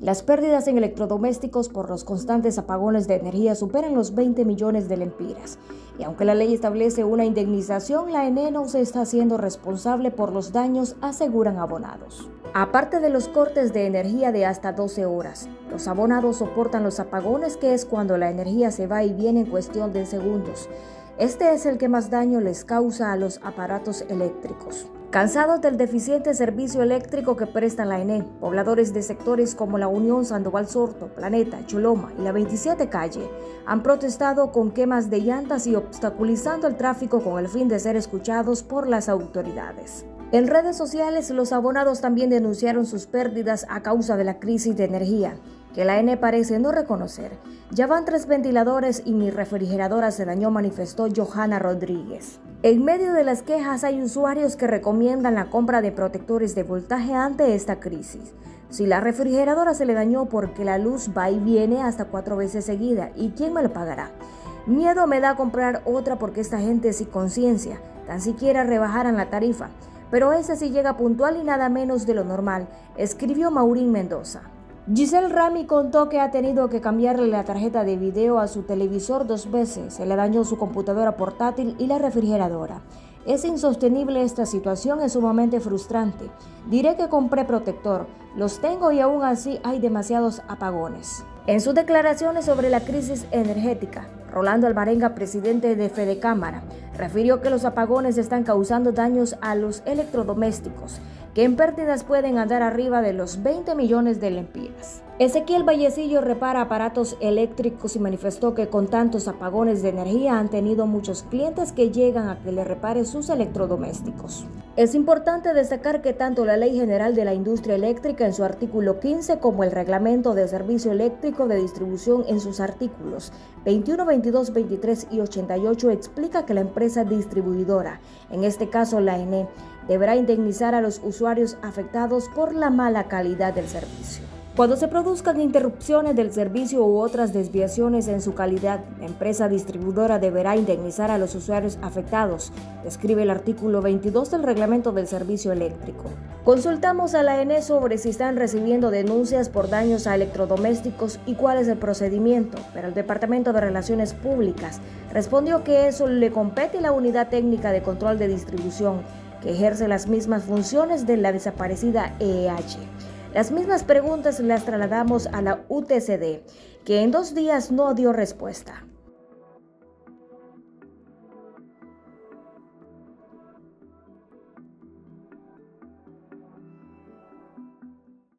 Las pérdidas en electrodomésticos por los constantes apagones de energía superan los 20 millones de lempiras. Y aunque la ley establece una indemnización, la ENE no se está haciendo responsable por los daños, aseguran abonados. Aparte de los cortes de energía de hasta 12 horas, los abonados soportan los apagones, que es cuando la energía se va y viene en cuestión de segundos. Este es el que más daño les causa a los aparatos eléctricos. Cansados del deficiente servicio eléctrico que presta la ENE, pobladores de sectores como la Unión Sandoval Sorto, Planeta, Choloma y la 27 Calle han protestado con quemas de llantas y obstaculizando el tráfico con el fin de ser escuchados por las autoridades. En redes sociales, los abonados también denunciaron sus pérdidas a causa de la crisis de energía que la N parece no reconocer. Ya van tres ventiladores y mi refrigeradora se dañó, manifestó Johanna Rodríguez. En medio de las quejas hay usuarios que recomiendan la compra de protectores de voltaje ante esta crisis. Si la refrigeradora se le dañó porque la luz va y viene hasta cuatro veces seguida, ¿y quién me lo pagará? Miedo me da comprar otra porque esta gente sin conciencia, tan siquiera rebajaran la tarifa. Pero ese sí llega puntual y nada menos de lo normal, escribió Maurín Mendoza. Giselle Rami contó que ha tenido que cambiarle la tarjeta de video a su televisor dos veces. Se le dañó su computadora portátil y la refrigeradora. Es insostenible esta situación, es sumamente frustrante. Diré que compré protector, los tengo y aún así hay demasiados apagones. En sus declaraciones sobre la crisis energética, Rolando Alvarenga, presidente de Fede Cámara, refirió que los apagones están causando daños a los electrodomésticos que en pérdidas pueden andar arriba de los 20 millones de lempiras. Ezequiel Vallecillo repara aparatos eléctricos y manifestó que con tantos apagones de energía han tenido muchos clientes que llegan a que le repare sus electrodomésticos. Es importante destacar que tanto la Ley General de la Industria Eléctrica en su artículo 15 como el Reglamento de Servicio Eléctrico de Distribución en sus artículos 21, 22, 23 y 88 explica que la empresa distribuidora, en este caso la ENE, deberá indemnizar a los usuarios afectados por la mala calidad del servicio. Cuando se produzcan interrupciones del servicio u otras desviaciones en su calidad, la empresa distribuidora deberá indemnizar a los usuarios afectados, describe el artículo 22 del reglamento del servicio eléctrico. Consultamos a la ENE sobre si están recibiendo denuncias por daños a electrodomésticos y cuál es el procedimiento, pero el Departamento de Relaciones Públicas respondió que eso le compete a la Unidad Técnica de Control de Distribución que ejerce las mismas funciones de la desaparecida EEH. Las mismas preguntas las trasladamos a la UTCD, que en dos días no dio respuesta.